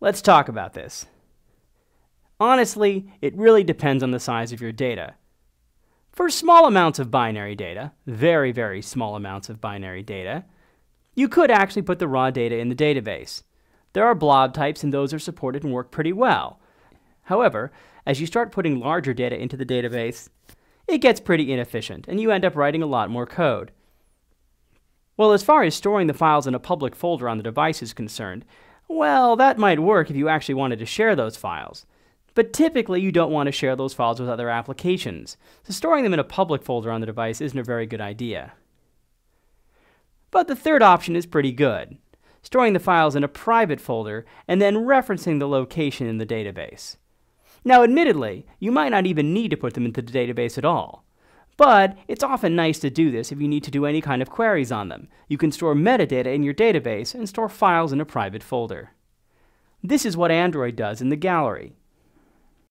Let's talk about this. Honestly, it really depends on the size of your data. For small amounts of binary data, very, very small amounts of binary data, you could actually put the raw data in the database. There are blob types and those are supported and work pretty well. However, as you start putting larger data into the database, it gets pretty inefficient and you end up writing a lot more code. Well, as far as storing the files in a public folder on the device is concerned, well, that might work if you actually wanted to share those files. But typically, you don't want to share those files with other applications, so storing them in a public folder on the device isn't a very good idea. But the third option is pretty good, storing the files in a private folder and then referencing the location in the database. Now, admittedly, you might not even need to put them into the database at all. But it's often nice to do this if you need to do any kind of queries on them. You can store metadata in your database and store files in a private folder. This is what Android does in the gallery.